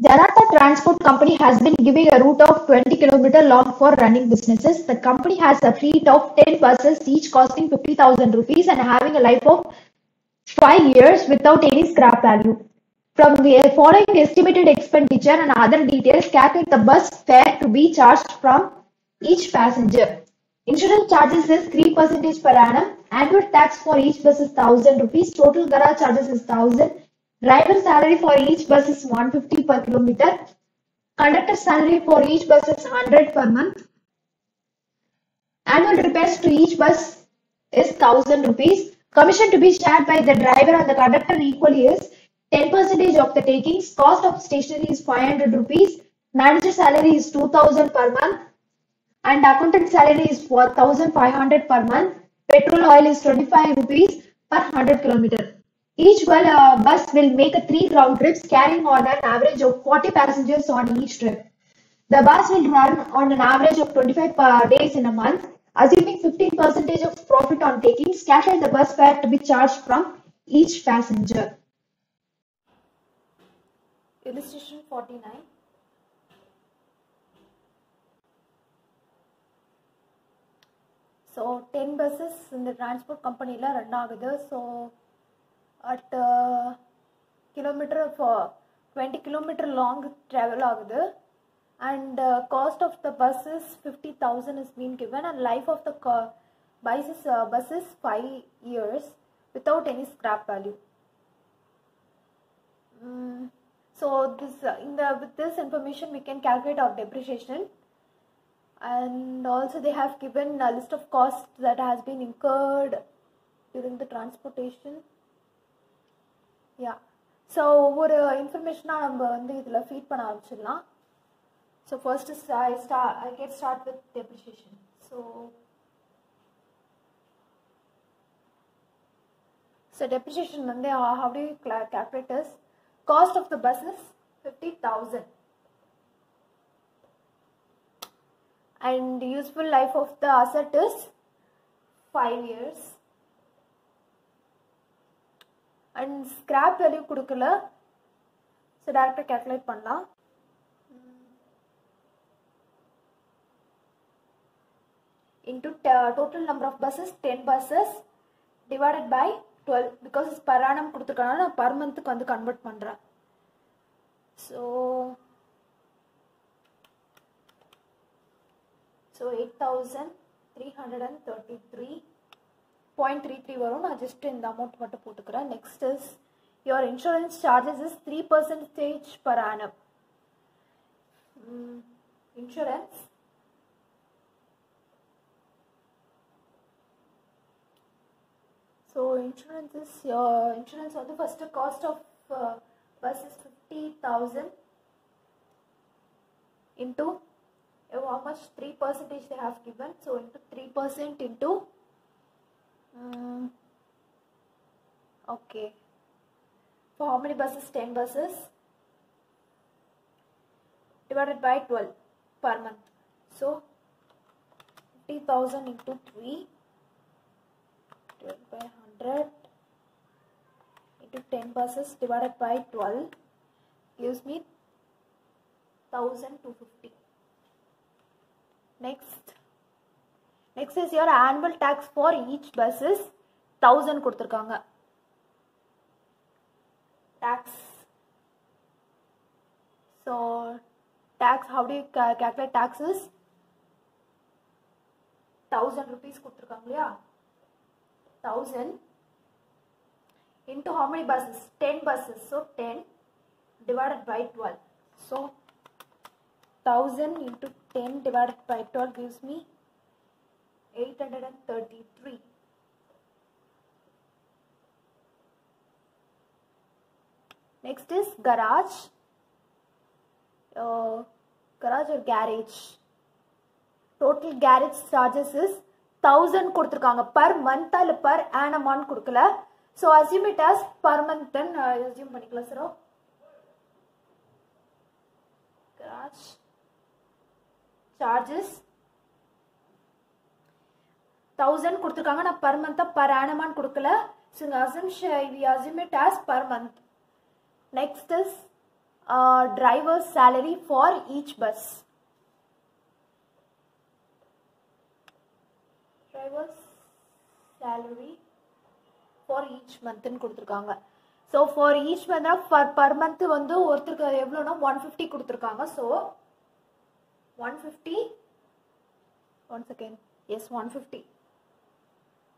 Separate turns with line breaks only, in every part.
Janata Transport Company has been giving a route of 20 km long for running businesses. The company has a fleet of 10 buses, each costing 50,000 rupees and having a life of 5 years without any scrap value. From the following estimated expenditure and other details, calculate the bus fare to be charged from each passenger. Insurance charges is 3% per annum. Annual tax for each bus is 1000 rupees. Total garage charges is 1000. Driver salary for each bus is 150 per kilometer. Conductor salary for each bus is 100 per month. Annual repairs to each bus is 1000 rupees. Commission to be shared by the driver and the conductor equally is 10% of the takings. Cost of stationery is 500 rupees. Manager salary is 2000 per month. And accountant salary is 4500 per month. Petrol oil is 25 rupees per 100 kilometer. Each well, uh, bus will make a three round trips carrying on an average of 40 passengers on each trip. The bus will run on an average of 25 per days in a month. Assuming 15% of profit on takings, calculate the bus fare to be charged from each passenger.
Illustration 49. So ten buses இந்த transport கம்பெனியில் run ஆகுது so At kilometre twenty kilometre long travel ஆகுது and cost of the buses fifty thousand is been given and life of the buses buses five years without any scrap value so this uh, in the with this information we can calculate our depreciation and also they have given a list of costs that has been incurred during the transportation yeah. So ஒவ்வொரு இன்ஃபர்மேஷனாக நம்ம வந்து இதில் feet பண்ண ஆரம்பிச்சிடலாம். So first I ஸ்டா I get start with depreciation so so depreciation வந்து how to calculate is cost of the bus is 50000 and useful life of the asset is 5 and scrap value கொடுக்கல so டேரெக்டாக calculate பண்ணலாம் into total number of buses 10 buses divided by 12 because it's per annum கொடுத்துக்கனால நான் per month க்கு வந்து convert பண்றேன் so so 8333 point three three வரும் நான் ஜஸ்ட் இந்த அமௌண்ட் மட்டும் போட்டுக்கிறேன் next is your insurance charges is three percentage per annum insurance So insurance is your insurance on the first cost of uh, bus is fifty thousand into uh, how much three percentage they have given. So into three percent into um, okay. For how many buses? Ten buses divided by twelve per month. So fifty thousand into three. 12 by 100 into 10 buses divided by 12 gives me 1250 next next is your annual tax for each bus is 1000 கொடுத்துருக்காங்க tax so tax how do you ca- calculate taxes 1000 rupees கொடுத்துருக்காங்க இல்லையா 1000 into how many buses 10 buses so 10 divided by 12 so 1000 into 10 divided by 12 gives me 833 next is garage. Uh, garage or garage. Total garage charges is thousand கொடுத்துருக்காங்க. Per மந்த்தா இல்லை per ஆனமான்னு கொடுக்கல. So assume it as per மந்த்ன்னு assume பண்ணிக்கலாம் sir garage charges thousand கொடுத்துருக்காங்க. நான் per மந்த்தா per ஆனமான்னு கொடுக்கல. ஸோ இந்த assume we assume it as per month next is drivers salary for each bus drivers salary for each மந்த்னு கொடுத்துருக்காங்க. So for each மந்த்னா per per month வந்து ஒருத்தருக்கு எவ்வளோனா ஒன் ஃபிஃப்டி கொடுத்துருக்காங்க. So one fifty one second S one fifty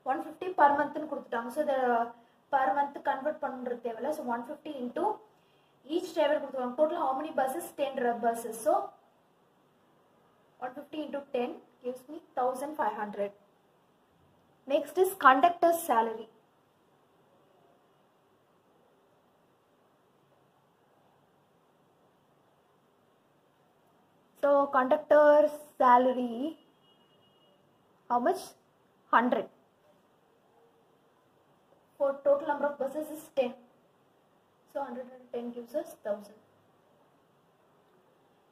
one fifty per மந்த்னு கொடுத்துட்டாங்க. So இதை per month convert பண்ணுறது தேவையில்ல. So one fifty into each driver கொடுத்துருவாங்க. Total how many buses ten buses so one fifty into ten gives me thousand five hundred next is conductors salary So conductor's salary, how much? 100. For total number of buses is 10 so 110 gives us 1000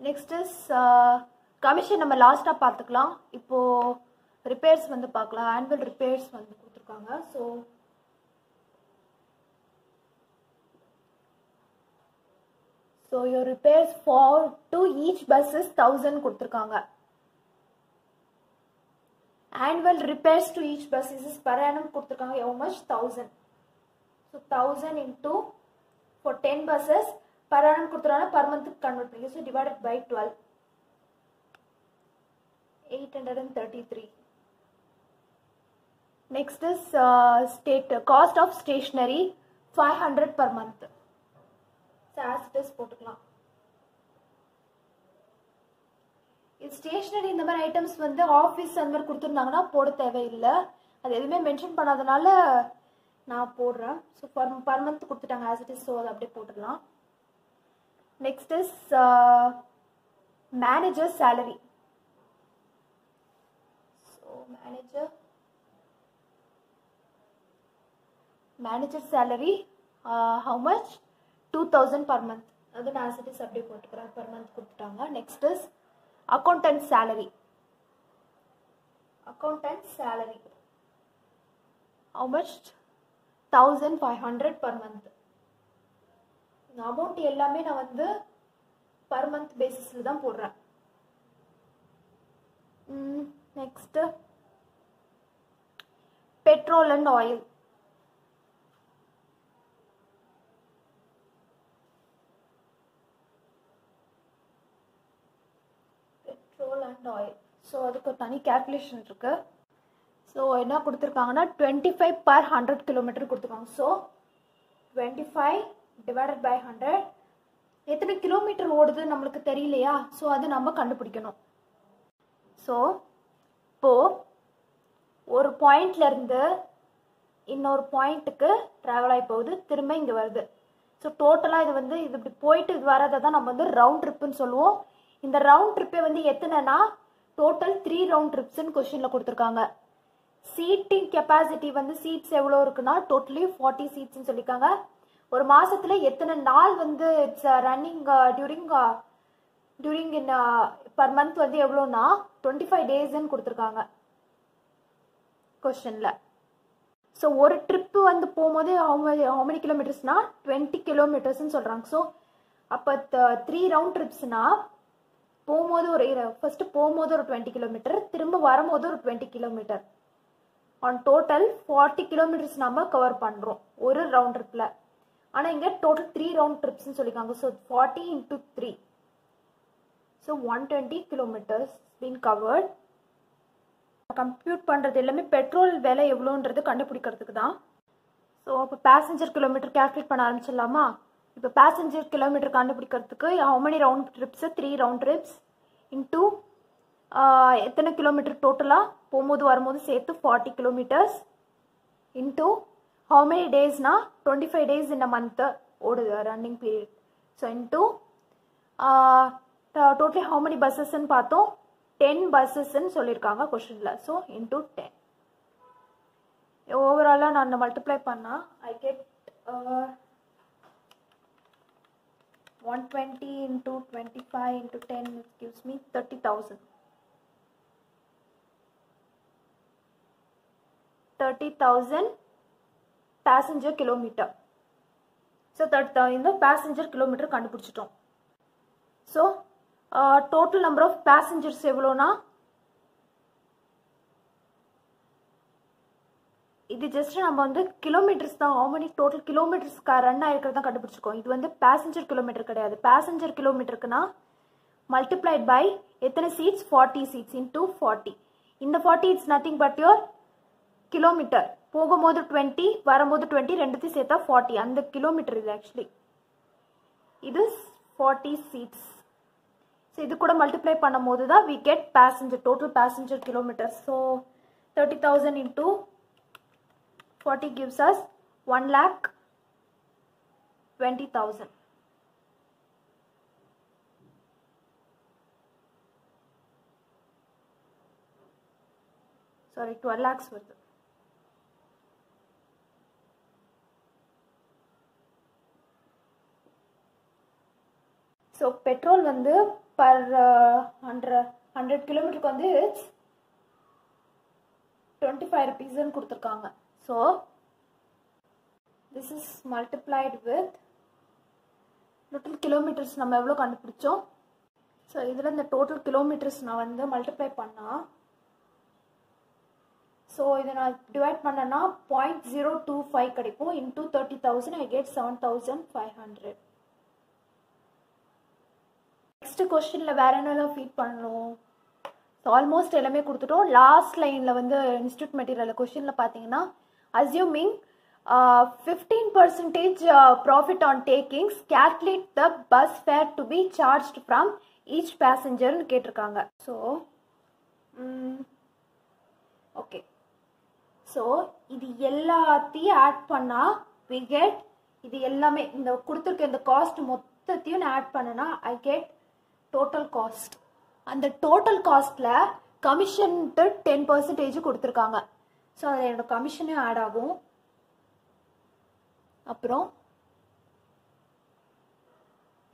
next is commission நம்ம லாஸ்ட்டாக பார்த்துக்கலாம் இப்போது repairs வந்து பார்க்கலாம் annual repairs வந்து கொடுத்துருக்காங்க so so your repairs for to each buses thousand கொடுத்துருக்காங்க annual repairs to each buses is per annum கொடுத்துருக்காங்க எவ்வளோ much thousand so thousand into for ten buses per annum கொடுத்துருக்காங்க per month கன்வெர்ட் பண்ணி so divided by twelve eight hundred and thirty three next is state cost of stationery five hundred per month சாஸ்டஸ் போட்டுக்கலாம். இது stationery இந்த மாதிரி items வந்து office அந்த மாதிரி கொடுத்துருந்தாங்கன்னா போட தேவையில்லை. அது எதுவுமே மென்ஷன் பண்ணாதனால நான் போடுறேன். ஸோ பர் பர் மந்த் கொடுத்துட்டாங்க. ஆஸ் இட் இஸ் ஸோ அதை அப்படியே போட்டுடலாம். Next is manager salary so manager manager salary how much two thousand per month அது நான் ஆஸ் இட் இஸ் அப்படியே போட்டுக்கிறேன். பர் மந்த் கொடுத்துட்டாங்க. Next is accountant salary accountant salary how much thousand five hundred per month இந்த amount எல்லாமே நான் வந்து per month பேசிஸில் தான் போடுறேன். Next petrol and oil petrol and oil so அதுக்கு ஒரு தனி கேல்குலேஷன் இருக்குது ஸோ என்ன கொடுத்துருக்காங்கன்னா twenty five per hundred kilometre கொடுத்துருக்காங்க. So twenty five divided by hundred எத்தனை கிலோமீட்டர் ஓடுது நம்மளுக்கு தெரியலையா? ஸோ அது நம்ம கண்டுபிடிக்கணும். ஸோ இப்போது ஒரு பாயிண்ட்லேருந்து இன்னொரு பாயிண்ட்டுக்கு ட்ராவல் ஆகி போகுது திரும்ப இங்கே வருது. ஸோ டோட்டலாக இது வந்து இது இப்படி போயிட்டு இது வரதை தான் நம்ம வந்து ரவுண்ட் ட்ரிப்புன்னு சொல்லுவோம். இந்த ரவுண்ட் ட்ரிப்பே வந்து எத்தனைனா டோட்டல் த்ரீ ரவுண்ட் ட்ரிப்ஸ்ன்னு கொஸ்டினில் கொடுத்துருக்காங்க. சீட்டிங் கெப்பாசிட்டி வந்து சீட்ஸ் எவ்வளோ இருக்குன்னா டோட்டலி ஃபார்ட்டி சீட்ஸ்னு சொல்லியிருக்காங்க. ஒரு மாசத்துல எத்தனை நாள் வந்து it's running during during in per month வந்து எவ்வளோனா டுவெண்ட்டி ஃபைவ் டேஸ்ன்னு கொடுத்துருக்காங்க. கொஸ்டினில் ஸோ ஒரு ட்ரிப்பு வந்து போகும்போது ஹவு மெனி கிலோமீட்டர்ஸ்னா டுவெண்ட்டி கிலோமீட்டர்ஸ்னு சொல்கிறாங்க ஸோ அப்போ த்ரீ ரவுண்ட் ட்ரிப்ஸ்னா போகும்போது ஒரு ஃபர்ஸ்ட் போகும்போது ஒரு டுவெண்ட்டி கிலோமீட்டர் திரும்ப வரும்போது ஒரு twenty kilometre on total forty kilometres நம்ம கவர் பண்ணுறோம் ஒரு ரவுண்ட் ட்ரிப்பில் ஆனால் இங்கே டோட்டல் த்ரீ ரவுண்ட் ட்ரிப்ஸ்னு சொல்லியிருக்காங்க so forty into three so one twenty kilometres been covered compute பண்ணுறது எல்லாமே பெட்ரோல் விலை எவ்வளோன்றது கண்டுபிடிக்கிறதுக்கு தான். ஸோ அப்போ பேசஞ்சர் கிலோமீட்டர் கேல்குலேட் பண்ண ஆரம்பிச்சிடலாமா? இப்போ பேசஞ்சர் கிலோமீட்டர் கண்டுபிடிக்கிறதுக்கு how many round trips three round trips into எத்தனை கிலோமீட்டர் டோட்டலாக போகும்போது வரும்போது சேர்த்து forty kilometres into how many டேஸ்னா twenty five days இந்த மந்த்து ஓடுது running period so into totally how many பஸ்ஸஸ்ன்னு பார்த்தோம். டென் பஸ்ஸஸ்ன்னு சொல்லியிருக்காங்க கொஷனில் ஸோ இன்டூ டென் ஓவராலாக நான் மல்டிப்ளை பண்ணால் I get one twenty into twenty five into ten gives me thirty thousand thirty thousand passenger kilometre so thirty இந்த passenger kilometre கண்டுபிடிச்சிட்டோம். So total number of passengers எவ்வளோனா? இது just நம்ம வந்து kilometres தான். How many total kilometres run ஆயிருக்கிறது தான் கண்டுபிடிச்சிருக்கோம். இது வந்து பேசஞ்சர் கிலோமீட்டர் கிடையாது. பேசஞ்சர் கிலோமீட்டருக்குன்னா மல்டிப்ளைட் பை எத்தனை seats forty seats into forty இந்த forty it's nothing but your kilometre. போகும்போது டுவெண்ட்டி வரும்போது டுவெண்ட்டி ரெண்டுத்தையும் சேர்த்தா ஃபார்ட்டி அந்த கிலோமீட்டர் இது ஆக்சுவலி இது ஃபார்ட்டி சீட்ஸ் ஸோ இது கூட மல்டிப்ளை பண்ணும்போது தான் we get passenger total passenger kilometre so thirty thousand into forty gives us one lakh twenty thousand sorry twelve lakhs வருது ஸோ பெட்ரோல் வந்து பர் ஹண்ட்ரட் ஹண்ட்ரட் கிலோமீட்டருக்கு வந்து டுவெண்ட்டி ஃபைவ் ருபீஸ்ன்னு கொடுத்துருக்காங்க. So this is multiplied with total kilometres நம்ம எவ்வளோ கண்டுபிடிச்சோம்? So இதில் இந்த டோட்டல் கிலோமீட்டர்ஸ் நான் வந்து மல்டிப்ளை பண்ணால் ஸோ இதை நான் டிவைட் பண்ணேன்னா பாயிண்ட் ஜீரோ டூ ஃபைவ் கிடைக்கும். Into thirty thousand I get seven thousand five hundred next கொஸ்டினில் வேற என்னெல்லாம் ஃபீட் பண்ணணும்? ஸோ ஆல்மோஸ்ட் எல்லாமே கொடுத்துட்டோம். லாஸ்ட் லைனில் வந்து இன்ஸ்டியூட் மெட்டீரியல் கொஸ்டினில் பார்த்தீங்கன்னா assuming fifteen percentage profit on takings calculate the bus fare to be charge from each பேசஞ்சர்னு கேட்டிருக்காங்க. ஸோ ஓகே ஸோ இது எல்லாத்தையும் ஆட் பண்ணால் வி கெட் இது எல்லாமே இந்த கொடுத்துருக்க இந்த காஸ்ட் மொத்தத்தையும் நான் ஆட் பண்ணனா ஐ கெட் டோட்டல் காஸ்ட் அந்த டோட்டல் காஸ்ட்ல கமிஷன்ட்டு டென் பர்சன்டேஜ் கொடுத்துருக்காங்க. ஸோ அதில் என்னோட கமிஷனே ஆட் ஆகும். அப்புறம்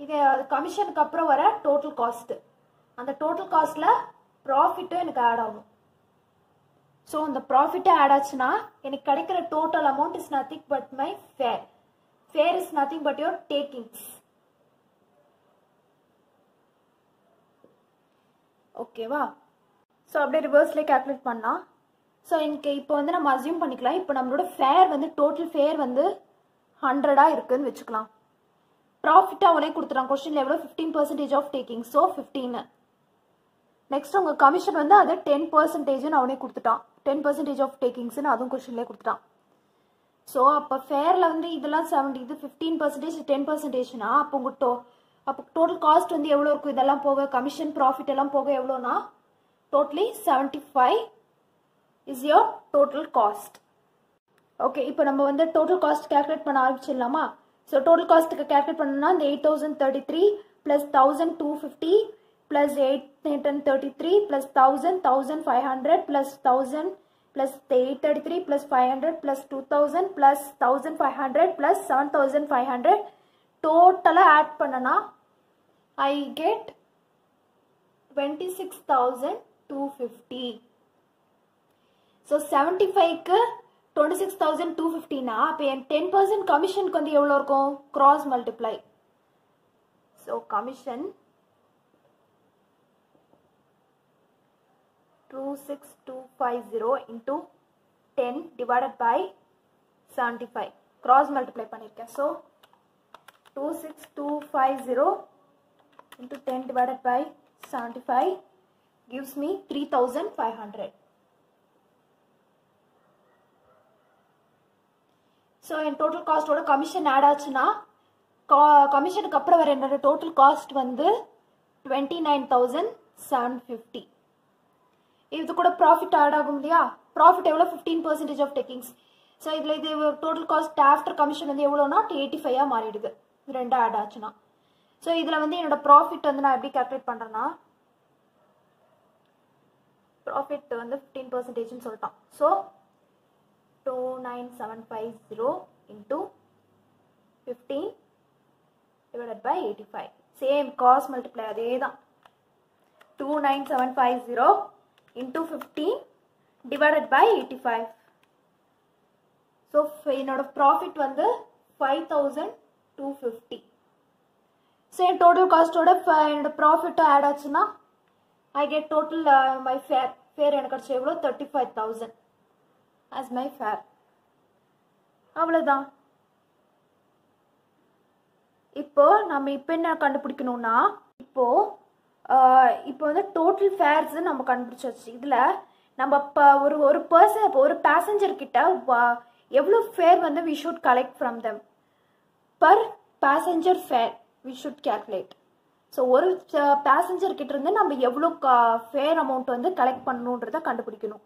இது கமிஷனுக்கு அப்புறம் வர டோட்டல் காஸ்ட் அந்த டோட்டல் காஸ்ட்ல ப்ராஃபிட்டும் எனக்கு ஆட் ஆகும். ஸோ அந்த ப்ராஃபிட்டே ஆட் ஆச்சுன்னா எனக்கு கிடைக்கிற total amount is nothing but my fare fare is nothing but your takings ஓகேவா ஸோ அப்படியே ரிவர்ஸ்லேயே கேல்குலேட் பண்ணலாம் ஸோ எனக்கு இப்போ வந்து நம்ம அசியூம் பண்ணிக்கலாம். இப்போ நம்மளோட ஃபேர் வந்து டோட்டல் ஃபேர் வந்து ஹண்ட்ரடாக இருக்குன்னு வச்சுக்கலாம். ப்ராஃபிட் அவனே கொடுத்துட்டான் கொஸ்டின்ல எவ்வளோ fifteen percentage of taking so fifteen next உங்கள் கமிஷன் வந்து அதை டென் பர்சன்டேஜ்னு அவனே கொடுத்துட்டான். டென் பர்சன்டேஜ் ஆஃப் டேக்கிங்ஸ்னு அதுவும் கொஸ்டின்லேயே கொடுத்துட்டான். ஸோ அப்போ ஃபேரில் வந்து இதெல்லாம் செவன்டி இது ஃபிஃப்டீன் பர்சன்டேஜ் டென் பர்சன்டேஜ்னா அப்போ உங்கள் டோ அப்போ டோட்டல் காஸ்ட் வந்து எவ்வளோ இருக்கும்? இதெல்லாம் போக கமிஷன் ப்ராஃபிட் எல்லாம் போக எவ்வளோனா totally seventy five is your total cost okay இப்போ நம்ம வந்து டோட்டல் காஸ்ட் கேல்குலேட் பண்ண ஆரம்பிச்சிடலாமா? ஸோ டோட்டல் காஸ்ட்டுக்கு கேல்குலேட் பண்ணணும்னா இந்த eight thousand thirty three plus thousand two fifty plus eight hundred thirty three plus thousand thousand five hundred plus thousand plus eight thirty three plus five hundred plus two thousand plus thousand five hundred plus seven thousand five hundred டோட்டலாக add பண்ணனா I get twenty six thousand two fifty so seventy ஃபைவ்க்கு twenty six thousand two ஃபிஃப்டினா அப்போ என் ten percent கமிஷனுக்கு வந்து எவ்வளோ இருக்கும்? Cross multiply so commission two six two five zero into ten divided by seventy five cross multiply பண்ணியிருக்கேன் so two six two five zero into 10 divided by 75 gives me 3500 so N total காஸ்ட்டோட commission add ஆச்சுன்னா கமிஷனுக்கு அப்புறம் வர என்னோட total cost வந்து twenty nine thousand seven fifty இது கூட ப்ராஃபிட் ஆட் ஆகும் இல்லையா? ப்ராஃபிட் எவ்வளோ fifteen percentage of takings so இதில் இது டோட்டல் காஸ்ட் ஆஃப்டர் கமிஷன் வந்து எவ்வளோனா எயிட்டி ஃபைவாக மாறிடுது. ரெண்டு ஆட் ஆச்சுன்னா. ஸோ இதில் வந்து என்னோட ப்ராஃபிட் வந்து நான் எப்படி கால்குலேட் பண்ணுறேன்னா ப்ராஃபிட் வந்து ஃபிஃப்டீன் பர்சன்டேஜ்னு சொல்லிட்டான். So two nine seven five zero into fifteen divided by eighty five same cost multiply அதே தான் two nine seven five zero into fifteen divided by eighty five so என்னோட ப்ராஃபிட் வந்து five thousand two fifty so total காஸ்ட்டோட என்னோட ப்ராஃபிட்டும் add ஆச்சுன்னா I get total my fare fare எனக்கு கிடச்ச எவ்வளோ? Thirty five thousand as my fare அவ்வளோதான். இப்போ நம்ம இப்போ என்ன கண்டுபிடிக்கணும்னா இப்போ uh, இப்போ வந்து டோட்டல் ஃபேர்ஸ் நம்ம கண்டுபிடிச்சாச்சு. இதில் நம்ம இப்போ ஒரு ஒரு பர்சன் ஒரு பேசஞ்சர் கிட்ட வா- எவ்வளோ ஃபேர் வந்து we should collect from them? Per passenger fare we should calculate so ஒரு பேசஞ்சர் கிட்ட இருந்து நம்ம எவ்வளோ ஃபேர் அமௌண்ட் வந்து கலெக்ட் பண்ணணுன்றத கண்டுபிடிக்கணும்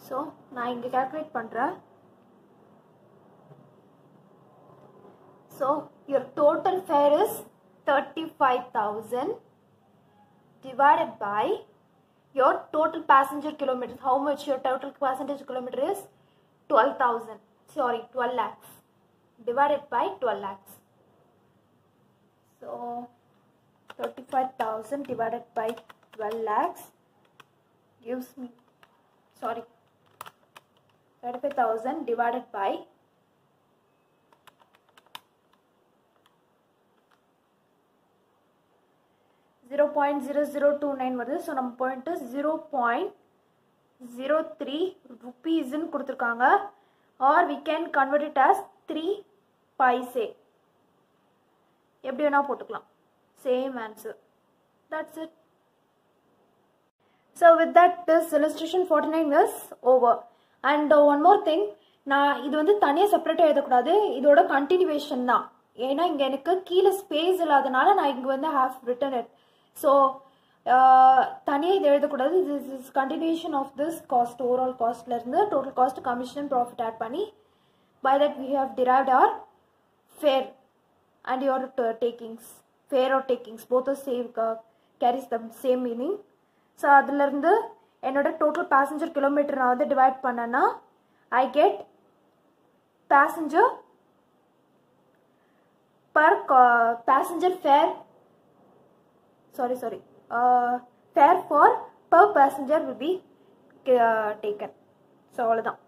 ஸோ நான் இங்கே கேல்குலேட் பண்ணுறேன் so your total fare is thirty five thousand divided by your total passenger kilometers. How much your total passenger kilometer twelve thousand sorry twelve lakhs. Divided by 12 lakhs. So, 35,000 divided by 12 lakhs gives me, sorry, 35,000 divided by zero point zero zero two nine வருது so நம்ம point zero point zero three ருபீஸ்ன்னு கொடுத்துருக்காங்க or we can convert it three paise எப்படி வேணால் போட்டுக்கலாம். Same answer that's it so with that this illustration forty nine years over and one more thing நான் இது வந்து தனியாக செப்பரேட்டாக எழுதக்கூடாது. இதோட கண்டினியூவேஷன் தான். ஏன்னா இங்கே எனக்கு கீழே ஸ்பேஸ் இல்லாதனால நான் இங்கே வந்து ஹாவ் ரிட்டன் இட் ஸோ தனியாக இது எழுதக்கூடாது. This is continuation of this cost overall காஸ்ட்லேருந்து total cost commission profit add பண்ணி by that we have derived our fare and your uh, takings. Fair or takings. Both are same uh, carries the same meaning. So அதுலேருந்து என்னோட total passenger kilometre நான் வந்து divide பண்ணேன்னா I get passenger per passenger fare sorry sorry fare for per passenger will be taken so அவ்வளோதான்